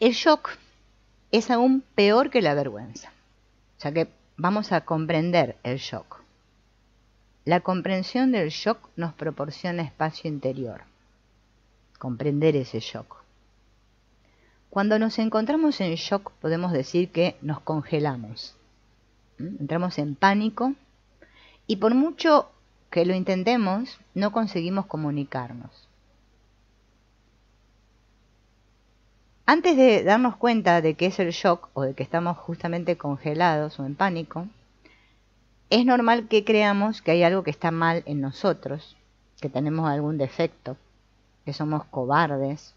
El shock es aún peor que la vergüenza. Sea que vamos a comprender el shock. La comprensión del shock nos proporciona espacio interior. Comprender ese shock. Cuando nos encontramos en shock podemos decir que nos congelamos. Entramos en pánico y por mucho que lo intentemos no conseguimos comunicarnos. Antes de darnos cuenta de que es el shock o de que estamos justamente congelados o en pánico, es normal que creamos que hay algo que está mal en nosotros, que tenemos algún defecto, que somos cobardes,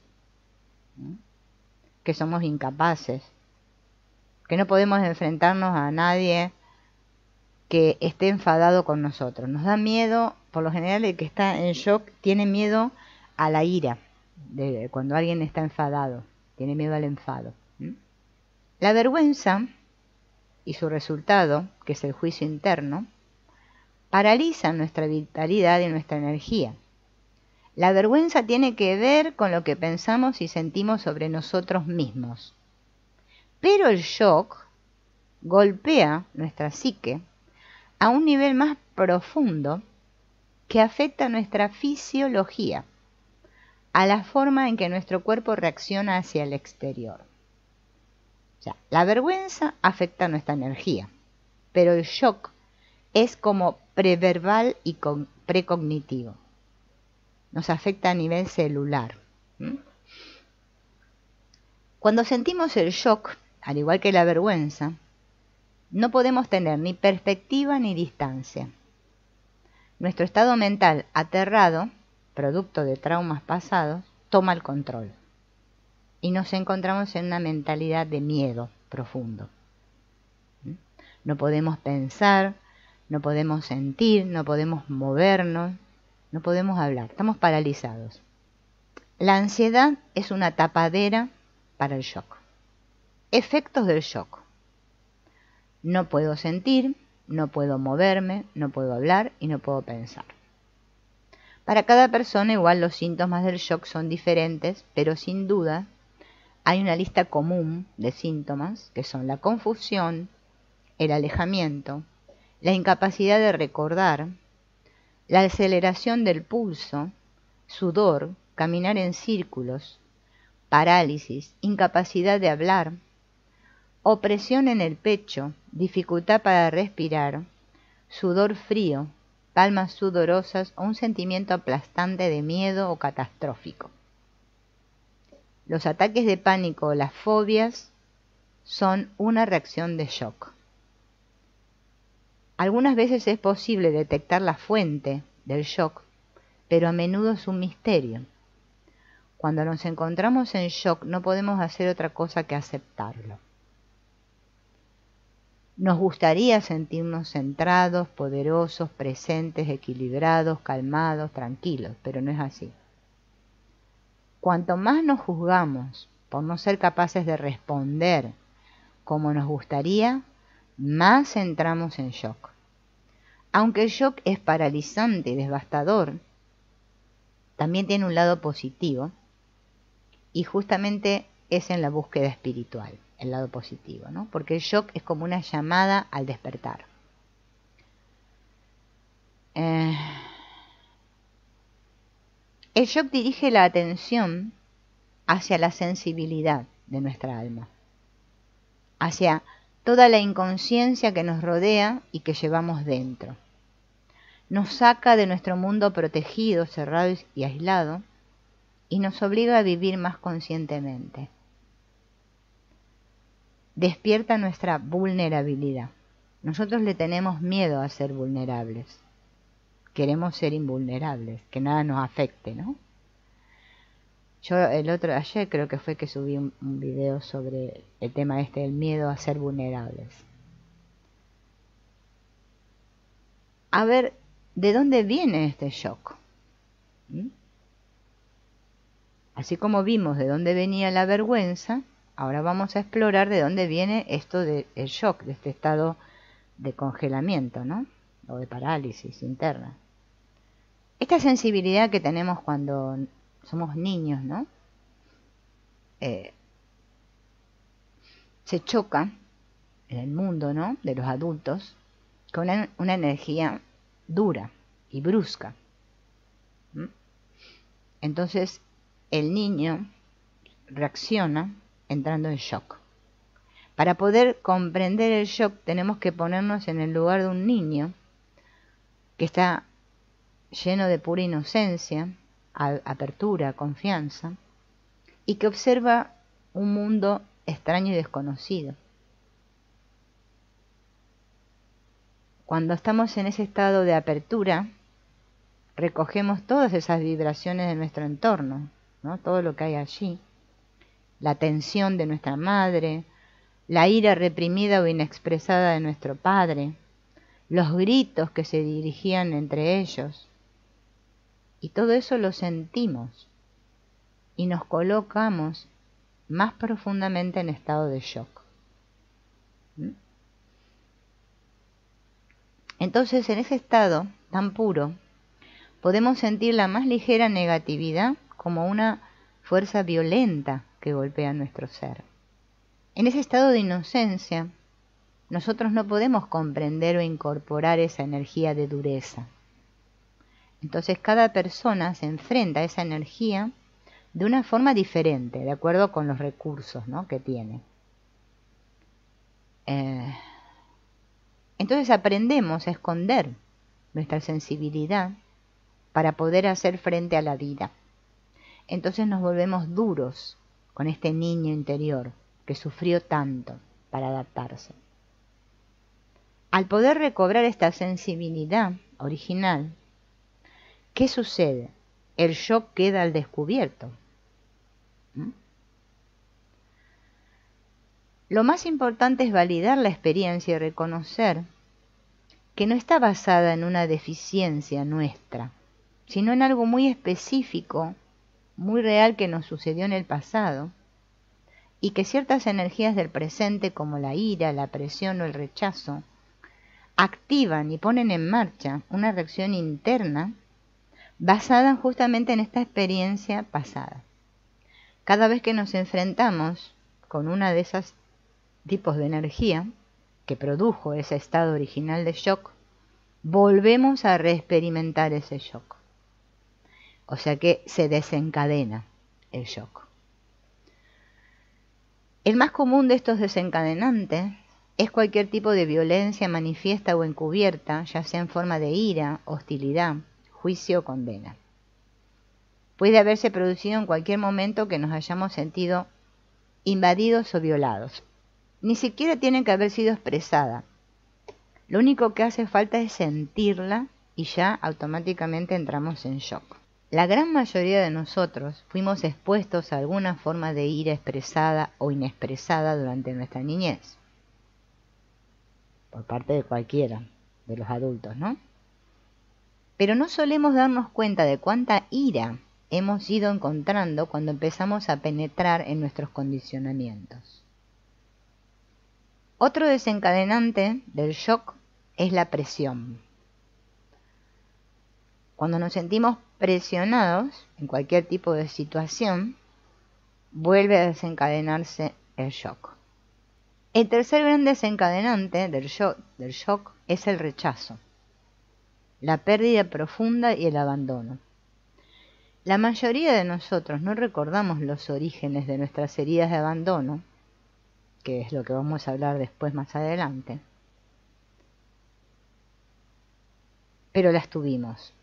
que somos incapaces, que no podemos enfrentarnos a nadie que esté enfadado con nosotros. Nos da miedo, por lo general el que está en shock tiene miedo a la ira, de cuando alguien está enfadado tiene miedo al enfado. La vergüenza y su resultado, que es el juicio interno, paralizan nuestra vitalidad y nuestra energía. La vergüenza tiene que ver con lo que pensamos y sentimos sobre nosotros mismos. Pero el shock golpea nuestra psique a un nivel más profundo que afecta nuestra fisiología a la forma en que nuestro cuerpo reacciona hacia el exterior. La vergüenza afecta nuestra energía, pero el shock es como preverbal y precognitivo. Nos afecta a nivel celular. Cuando sentimos el shock, al igual que la vergüenza, no podemos tener ni perspectiva ni distancia. Nuestro estado mental aterrado producto de traumas pasados, toma el control. Y nos encontramos en una mentalidad de miedo profundo. ¿Mm? No podemos pensar, no podemos sentir, no podemos movernos, no podemos hablar, estamos paralizados. La ansiedad es una tapadera para el shock. Efectos del shock. No puedo sentir, no puedo moverme, no puedo hablar y no puedo pensar. Para cada persona igual los síntomas del shock son diferentes, pero sin duda hay una lista común de síntomas que son la confusión, el alejamiento, la incapacidad de recordar, la aceleración del pulso, sudor, caminar en círculos, parálisis, incapacidad de hablar, opresión en el pecho, dificultad para respirar, sudor frío, palmas sudorosas o un sentimiento aplastante de miedo o catastrófico. Los ataques de pánico o las fobias son una reacción de shock. Algunas veces es posible detectar la fuente del shock, pero a menudo es un misterio. Cuando nos encontramos en shock no podemos hacer otra cosa que aceptarlo. Nos gustaría sentirnos centrados, poderosos, presentes, equilibrados, calmados, tranquilos, pero no es así. Cuanto más nos juzgamos por no ser capaces de responder como nos gustaría, más entramos en shock. Aunque el shock es paralizante y devastador, también tiene un lado positivo y justamente es en la búsqueda espiritual el lado positivo, ¿no? Porque el shock es como una llamada al despertar. Eh, el shock dirige la atención hacia la sensibilidad de nuestra alma, hacia toda la inconsciencia que nos rodea y que llevamos dentro. Nos saca de nuestro mundo protegido, cerrado y aislado y nos obliga a vivir más conscientemente despierta nuestra vulnerabilidad. Nosotros le tenemos miedo a ser vulnerables. Queremos ser invulnerables, que nada nos afecte, ¿no? Yo el otro ayer creo que fue que subí un, video sobre el tema este del miedo a ser vulnerables. A ver, ¿de dónde viene este shock? ¿Mm? Así como vimos de dónde venía la vergüenza, Ahora vamos a explorar de dónde viene esto del shock, de este estado de congelamiento, ¿no? O de parálisis interna. Esta sensibilidad que tenemos cuando somos niños, ¿no? Eh, se choca en el mundo ¿no? de los adultos con una, energía dura y brusca. Entonces el niño reacciona entrando en shock. Para poder comprender el shock tenemos que ponernos en el lugar de un niño que está lleno de pura inocencia, apertura, confianza, y que observa un mundo extraño y desconocido. Cuando estamos en ese estado de apertura, recogemos todas esas vibraciones de nuestro entorno, ¿no? todo lo que hay allí, la tensión de nuestra madre, la ira reprimida o inexpresada de nuestro padre, los gritos que se dirigían entre ellos. Y todo eso lo sentimos y nos colocamos más profundamente en estado de shock. ¿Mm? Entonces, en ese estado tan puro, podemos sentir la más ligera negatividad como una fuerza violenta que golpea nuestro ser. En ese estado de inocencia, nosotros no podemos comprender o incorporar esa energía de dureza. Entonces cada persona se enfrenta a esa energía de una forma diferente, de acuerdo con los recursos que tiene. Eh, entonces aprendemos a esconder nuestra sensibilidad para poder hacer frente a la vida. Entonces nos volvemos duros con este niño interior que sufrió tanto para adaptarse. Al poder recobrar esta sensibilidad original, ¿qué sucede? El shock queda al descubierto. ¿Mm? Lo más importante es validar la experiencia y reconocer que no está basada en una deficiencia nuestra, sino en algo muy específico, muy real que nos sucedió en el pasado, y que ciertas energías del presente como la ira, la presión o el rechazo activan y ponen en marcha una reacción interna basada justamente en esta experiencia pasada. Cada vez que nos enfrentamos con una de esas tipos de energía que produjo ese estado original de shock, volvemos a reexperimentar ese shock. O sea que se desencadena el shock. El más común de estos desencadenantes es cualquier tipo de violencia manifiesta o encubierta, ya sea en forma de ira, hostilidad, juicio o condena. Puede haberse producido en cualquier momento que nos hayamos sentido invadidos o violados. Ni siquiera tiene que haber sido expresada. Lo único que hace falta es sentirla y ya automáticamente entramos en shock. La gran mayoría de nosotros fuimos expuestos a alguna forma de ira expresada o inexpresada durante nuestra niñez por parte de cualquiera de los adultos, ¿no? Pero no solemos darnos cuenta de cuánta ira hemos ido encontrando cuando empezamos a penetrar en nuestros condicionamientos. Otro desencadenante del shock es la presión. Cuando nos sentimos presionados en cualquier tipo de situación, vuelve a desencadenarse el shock. El tercer gran desencadenante del shock, es el rechazo, la pérdida profunda y el abandono. La mayoría de nosotros no recordamos los orígenes de nuestras heridas de abandono, que es lo que vamos a hablar después más adelante, pero las tuvimos.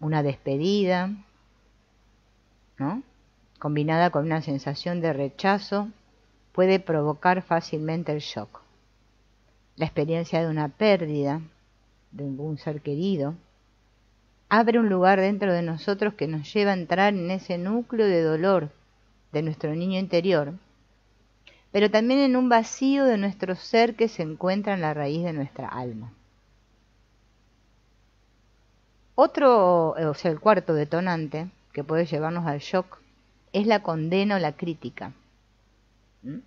Una despedida, ¿no? combinada con una sensación de rechazo puede provocar fácilmente el shock. La experiencia de una pérdida de un ser querido abre un lugar dentro de nosotros que nos lleva a entrar en ese núcleo de dolor de nuestro niño interior, pero también en un vacío de nuestro ser que se encuentra en la raíz de nuestra alma. Otro, o sea, el cuarto detonante que puede llevarnos al shock es la condena o la crítica. ¿Mm?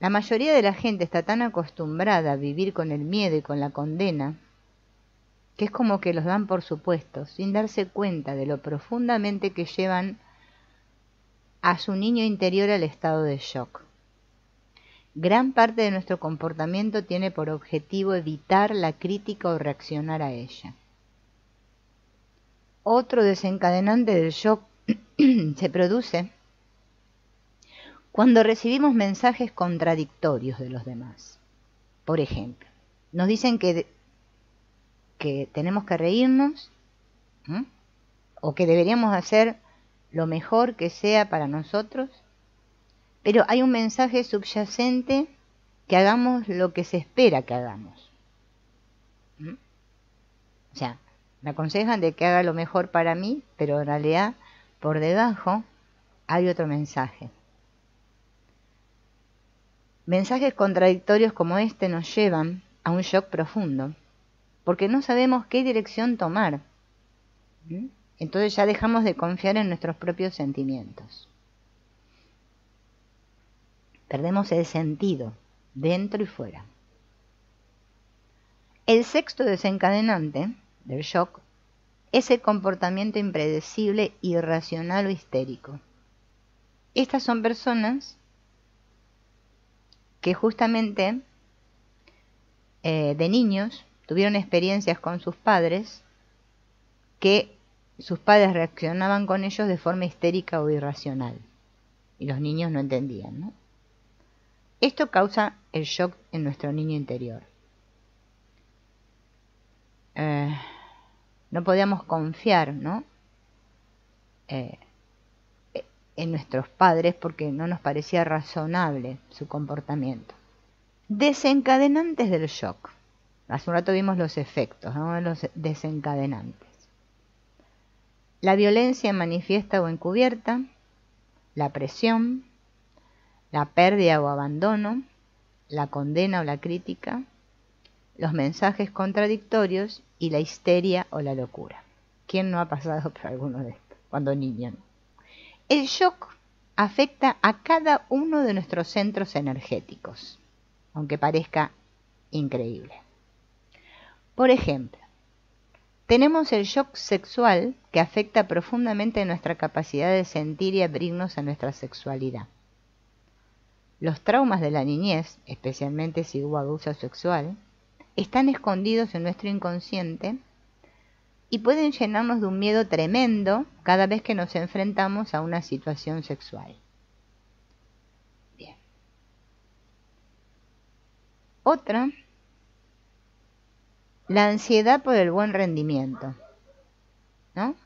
La mayoría de la gente está tan acostumbrada a vivir con el miedo y con la condena que es como que los dan por supuesto, sin darse cuenta de lo profundamente que llevan a su niño interior al estado de shock. gran parte de nuestro comportamiento tiene por objetivo evitar la crítica o reaccionar a ella. Otro desencadenante del shock se produce cuando recibimos mensajes contradictorios de los demás. Por ejemplo, nos dicen que, que tenemos que reírnos o que deberíamos hacer lo mejor que sea para nosotros, pero hay un mensaje subyacente que hagamos lo que se espera que hagamos. O sea, me aconsejan de que haga lo mejor para mí, pero en realidad por debajo hay otro mensaje. Mensajes contradictorios como este nos llevan a un shock profundo, porque no sabemos qué dirección tomar. Entonces ya dejamos de confiar en nuestros propios sentimientos. Perdemos el sentido, dentro y fuera. El sexto desencadenante del shock es el comportamiento impredecible, irracional o histérico. Estas son personas que justamente eh, de niños tuvieron experiencias con sus padres que sus padres reaccionaban con ellos de forma histérica o irracional y los niños no entendían. Esto causa el shock en nuestro niño interior. Eh, no podíamos confiar ¿no? Eh, en nuestros padres porque no nos parecía razonable su comportamiento. Desencadenantes del shock. Hace un rato vimos los efectos, ¿no? los desencadenantes. La violencia manifiesta o encubierta, la presión, la pérdida o abandono, la condena o la crítica, los mensajes contradictorios y la histeria o la locura. ¿Quién no ha pasado por alguno de estos cuando niño? El shock afecta a cada uno de nuestros centros energéticos, aunque parezca increíble. Por ejemplo, tenemos el shock sexual que afecta profundamente nuestra capacidad de sentir y abrirnos a nuestra sexualidad. Los traumas de la niñez, especialmente si hubo abuso sexual, están escondidos en nuestro inconsciente y pueden llenarnos de un miedo tremendo cada vez que nos enfrentamos a una situación sexual. Bien. Otra, la ansiedad por el buen rendimiento. ¿No?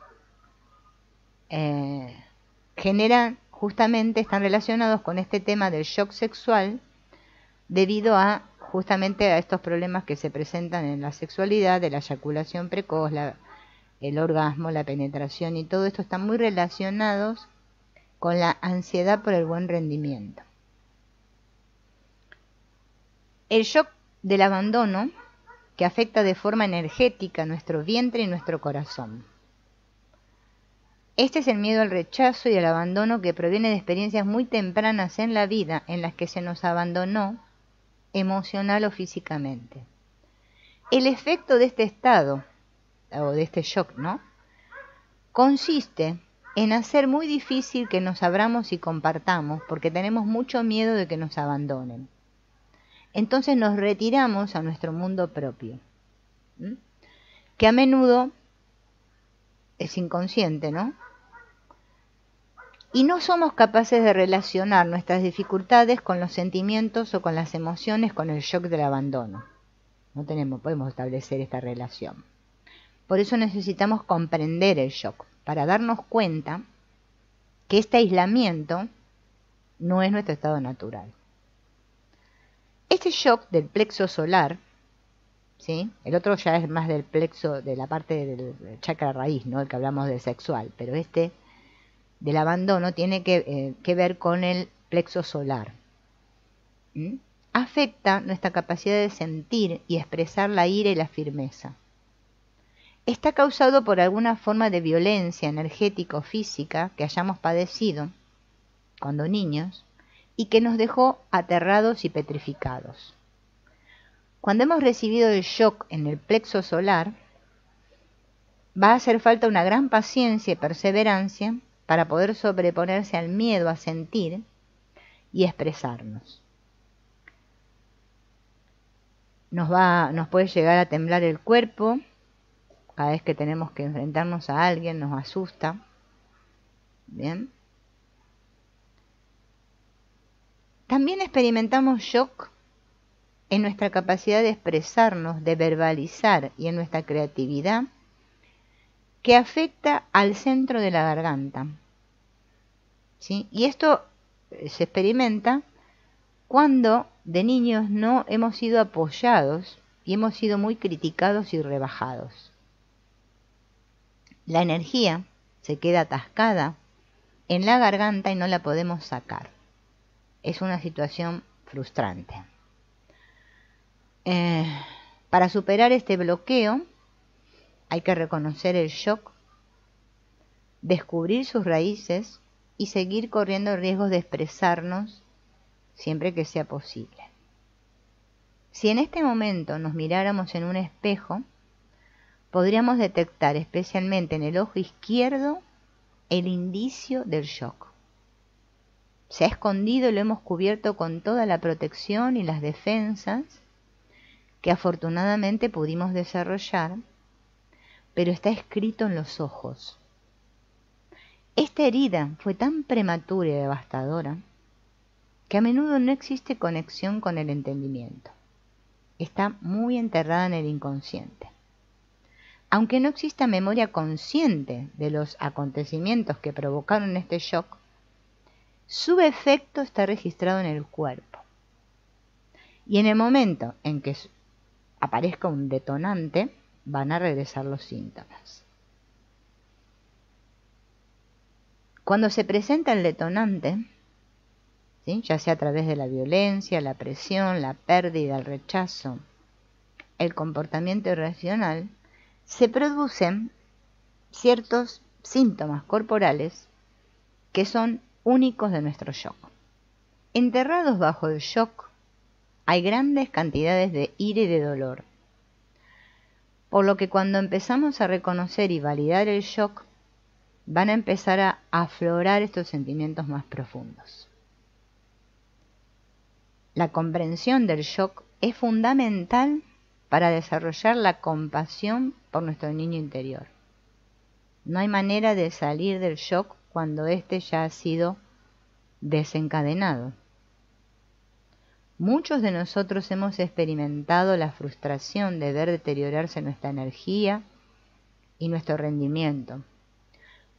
Eh, generan, justamente están relacionados con este tema del shock sexual debido a justamente a estos problemas que se presentan en la sexualidad, de la eyaculación precoz, el orgasmo, la penetración y todo esto están muy relacionados con la ansiedad por el buen rendimiento. El shock del abandono, que afecta de forma energética nuestro vientre y nuestro corazón. Este es el miedo al rechazo y al abandono que proviene de experiencias muy tempranas en la vida en las que se nos abandonó emocional o físicamente. El efecto de este estado, o de este shock, ¿no? Consiste en hacer muy difícil que nos abramos y compartamos, porque tenemos mucho miedo de que nos abandonen. Entonces nos retiramos a nuestro mundo propio, que a menudo es inconsciente, ¿no? Y no somos capaces de relacionar nuestras dificultades con los sentimientos o con las emociones con el shock del abandono. No tenemos, podemos establecer esta relación. Por eso necesitamos comprender el shock, para darnos cuenta que este aislamiento no es nuestro estado natural. Este shock del plexo solar, ¿sí? el otro ya es más del plexo, de la parte del chakra raíz, ¿no? el que hablamos del sexual, pero este del abandono tiene que, eh, ver con el plexo solar. ¿Mm? Afecta nuestra capacidad de sentir y expresar la ira y la firmeza. Está causado por alguna forma de violencia energética o física que hayamos padecido cuando niños y que nos dejó aterrados y petrificados. Cuando hemos recibido el shock en el plexo solar, va a hacer falta una gran paciencia y perseverancia para poder sobreponerse al miedo a sentir y expresarnos. nos, va, nos puede llegar a temblar el cuerpo cada vez que tenemos que enfrentarnos a alguien, nos asusta. Bien. También experimentamos shock en nuestra capacidad de expresarnos, de verbalizar y en nuestra creatividad, que afecta al centro de la garganta. Y esto eh, se experimenta cuando de niños no hemos sido apoyados y hemos sido muy criticados y rebajados. La energía se queda atascada en la garganta y no la podemos sacar. Es una situación frustrante. Eh, para superar este bloqueo hay que reconocer el shock, descubrir sus raíces y seguir corriendo riesgos de expresarnos siempre que sea posible. Si en este momento nos miráramos en un espejo, podríamos detectar especialmente en el ojo izquierdo el indicio del shock. Se ha escondido y lo hemos cubierto con toda la protección y las defensas que afortunadamente pudimos desarrollar, pero está escrito en los ojos. Esta herida fue tan prematura y devastadora que a menudo no existe conexión con el entendimiento. Está muy enterrada en el inconsciente. Aunque no exista memoria consciente de los acontecimientos que provocaron este shock, su efecto está registrado en el cuerpo. Y en el momento en que aparezca un detonante, van a regresar los síntomas. Cuando se presenta el detonante, ya sea a través de la violencia, la presión, la pérdida, el rechazo, el comportamiento irracional, se producen ciertos síntomas corporales que son únicos de nuestro shock. Enterrados bajo el shock hay grandes cantidades de ira y de dolor. Por lo que cuando empezamos a reconocer y validar el shock, van a empezar a aflorar estos sentimientos más profundos. La comprensión del shock es fundamental para desarrollar la compasión por nuestro niño interior. No hay manera de salir del shock cuando éste ya ha sido desencadenado. Muchos de nosotros hemos experimentado la frustración de ver deteriorarse nuestra energía y nuestro rendimiento,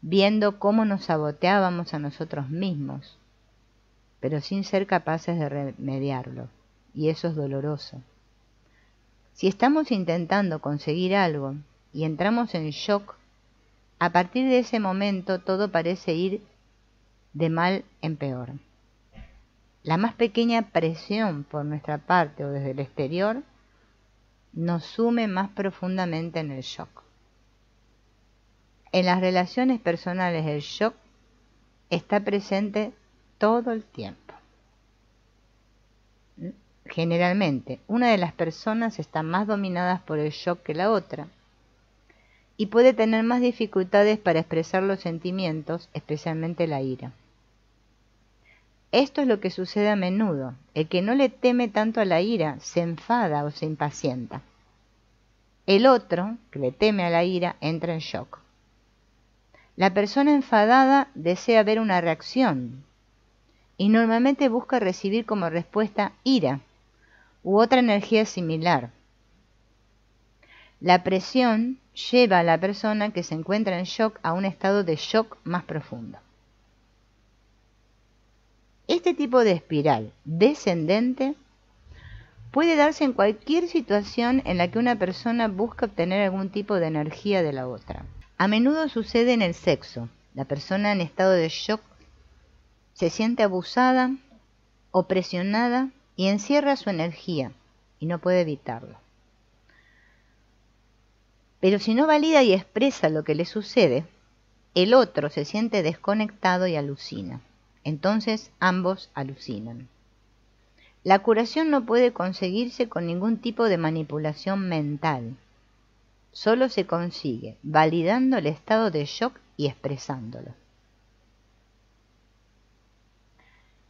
viendo cómo nos saboteábamos a nosotros mismos, pero sin ser capaces de remediarlo, y eso es doloroso. Si estamos intentando conseguir algo y entramos en shock, a partir de ese momento todo parece ir de mal en peor. La más pequeña presión por nuestra parte o desde el exterior nos sume más profundamente en el shock. En las relaciones personales el shock está presente todo el tiempo. Generalmente, una de las personas está más dominada por el shock que la otra y puede tener más dificultades para expresar los sentimientos, especialmente la ira. Esto es lo que sucede a menudo. El que no le teme tanto a la ira se enfada o se impacienta. El otro, que le teme a la ira, entra en shock. La persona enfadada desea ver una reacción y normalmente busca recibir como respuesta ira u otra energía similar. La presión lleva a la persona que se encuentra en shock a un estado de shock más profundo. Este tipo de espiral descendente puede darse en cualquier situación en la que una persona busca obtener algún tipo de energía de la otra. A menudo sucede en el sexo. La persona en estado de shock se siente abusada o presionada y encierra su energía y no puede evitarlo. Pero si no valida y expresa lo que le sucede, el otro se siente desconectado y alucina. Entonces ambos alucinan. La curación no puede conseguirse con ningún tipo de manipulación mental. Solo se consigue validando el estado de shock y expresándolo.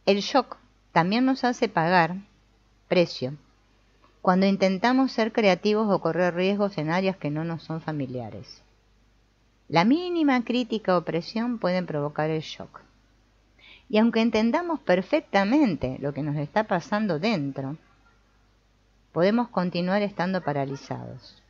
El shock también nos hace pagar precio cuando intentamos ser creativos o correr riesgos en áreas que no nos son familiares. La mínima crítica o presión pueden provocar el shock. Y aunque entendamos perfectamente lo que nos está pasando dentro, podemos continuar estando paralizados.